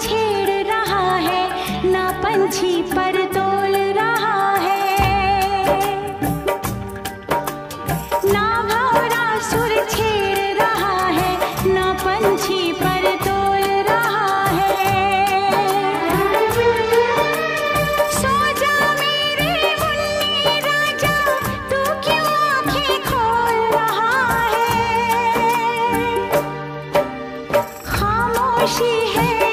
छेड़ रहा है, ना पंछी पर तोल रहा है। ना भौरा सुर छेड़ रहा है, ना पंछी पर तोल रहा है। सो जा मेरे मुन्नी राजा, तू क्यों आँखें खोल रहा है? खामोशी है